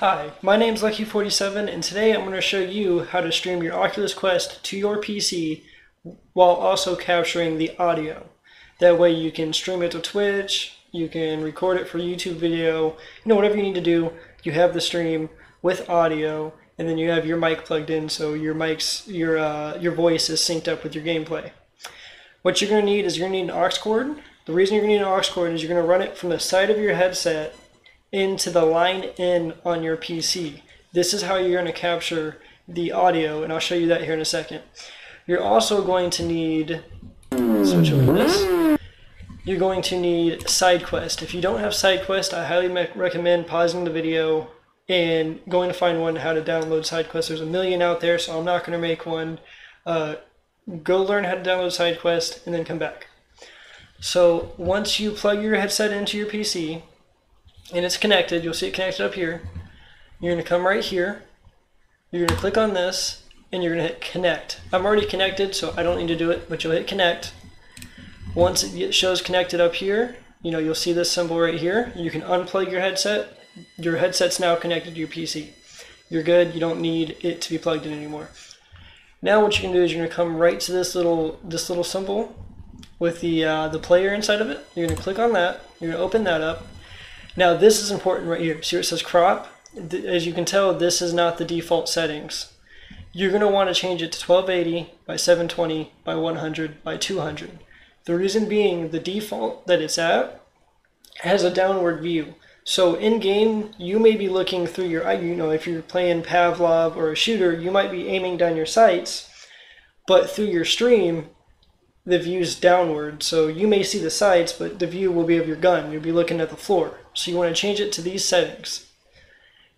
Hi, my name's Lucky47 and today I'm going to show you how to stream your Oculus Quest to your PC while also capturing the audio. That way you can stream it to Twitch, you can record it for YouTube video, you know, whatever you need to do, you have the stream with audio and then you have your mic plugged in so your mic's, your, uh, your voice is synced up with your gameplay. What you're going to need is you're going to need an aux cord. The reason you're going to need an aux cord is you're going to run it from the side of your headset into the line in on your PC. This is how you're going to capture the audio, and I'll show you that here in a second. You're also going to need, switch over this, you're going to need SideQuest. If you don't have SideQuest, I highly recommend pausing the video and going to find one how to download SideQuest. There's a million out there, so I'm not going to make one. Uh, go learn how to download SideQuest and then come back. So once you plug your headset into your PC, and it's connected. You'll see it connected up here. You're going to come right here. You're going to click on this and you're going to hit connect. I'm already connected so I don't need to do it, but you'll hit connect. Once it shows connected up here, you know, you'll see this symbol right here. You can unplug your headset. Your headset's now connected to your PC. You're good. You don't need it to be plugged in anymore. Now what you can do is you're going to come right to this little this little symbol with the uh, the player inside of it. You're going to click on that. You're going to open that up. Now this is important right here. See where it says crop? As you can tell, this is not the default settings. You're going to want to change it to 1280 by 720 by 100 by 200. The reason being the default that it's at has a downward view. So in game, you may be looking through your, you know, if you're playing Pavlov or a shooter, you might be aiming down your sights, but through your stream, the view's downward. So you may see the sights, but the view will be of your gun. You'll be looking at the floor. So you want to change it to these settings.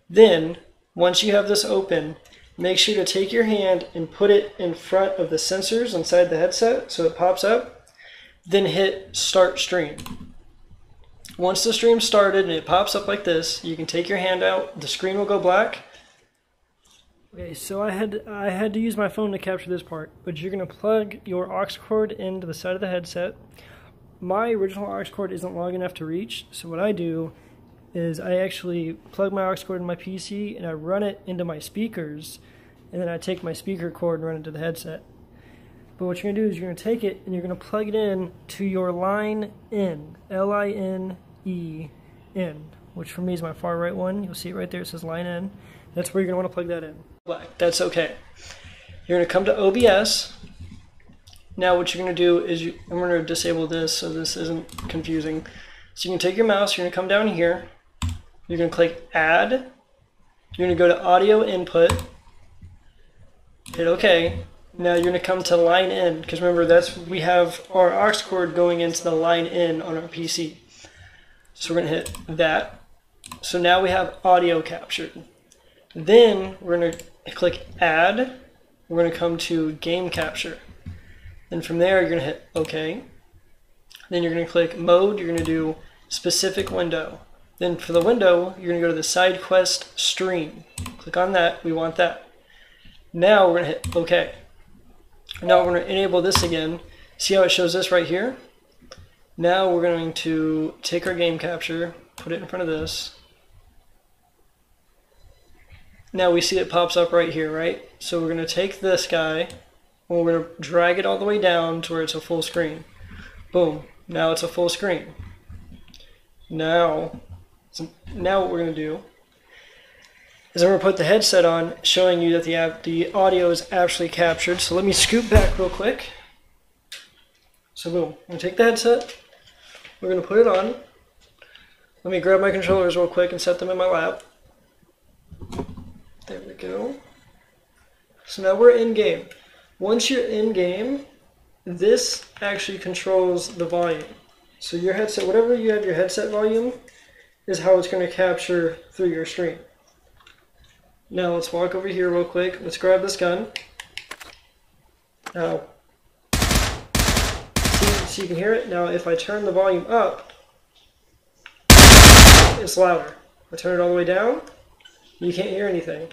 Then, once you have this open, make sure to take your hand and put it in front of the sensors inside the headset so it pops up. Then hit start stream. Once the stream started and it pops up like this, you can take your hand out, the screen will go black, Okay, so I had I had to use my phone to capture this part, but you're gonna plug your aux cord into the side of the headset. My original aux cord isn't long enough to reach, so what I do is I actually plug my aux cord in my PC and I run it into my speakers, and then I take my speaker cord and run it to the headset. But what you're gonna do is you're gonna take it and you're gonna plug it in to your line in, L-I-N-E-N, which for me is my far right one. You'll see it right there. It says line in. That's where you're gonna want to plug that in black. That's okay. You're to come to OBS. Now what you're going to do is you, I'm going to disable this so this isn't confusing. So you can take your mouse, you're going to come down here, you're going to click Add, you're going to go to Audio Input, hit OK. Now you're going to come to Line In, because remember that's we have our aux cord going into the line in on our PC. So we're going to hit that. So now we have audio captured. Then we're going to click add, we're going to come to game capture. Then from there, you're going to hit OK. Then you're going to click mode, you're going to do specific window. Then for the window, you're going to go to the SideQuest stream. Click on that, we want that. Now we're going to hit OK. Now we're going to enable this again. See how it shows this right here? Now we're going to take our game capture, put it in front of this, now we see it pops up right here, right? So we're going to take this guy, and we're going to drag it all the way down to where it's a full screen. Boom. Now it's a full screen. Now, so now what we're going to do is I'm going to put the headset on, showing you that the, the audio is actually captured. So let me scoop back real quick. So boom, I'm going to take the headset, we're going to put it on. Let me grab my controllers real quick and set them in my lap. There we go. So now we're in game. Once you're in game, this actually controls the volume. So your headset, whatever you have your headset volume, is how it's going to capture through your stream. Now let's walk over here real quick. Let's grab this gun. Now, see, so you can hear it. Now if I turn the volume up, it's louder. I turn it all the way down, you can't hear anything.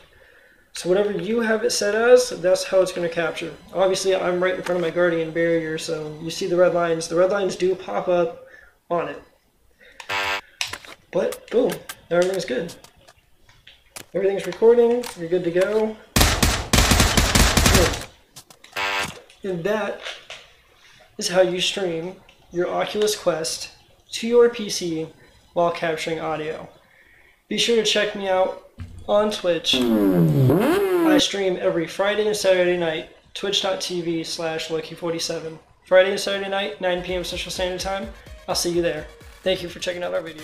So whatever you have it set as, that's how it's going to capture. Obviously, I'm right in front of my Guardian barrier, so you see the red lines. The red lines do pop up on it. But, boom, everything's good. Everything's recording. You're good to go. And that is how you stream your Oculus Quest to your PC while capturing audio. Be sure to check me out on Twitch. I stream every Friday and Saturday night, twitch.tv slash Loki47. Friday and Saturday night, 9 p.m. Central Standard Time. I'll see you there. Thank you for checking out our video.